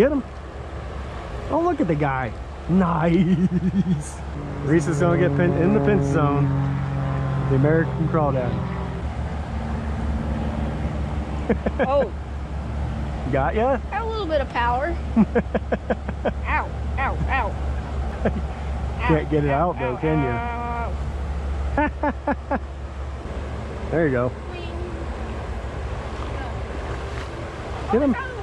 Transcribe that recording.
Get him. Oh, look at the guy. Nice. Reece is gonna get pin in the pinch zone. The American crawdad. Oh, Got ya? got a little bit of power. ow, ow, ow. Can't get it out though, can you? you? There you go. Get him. Oh,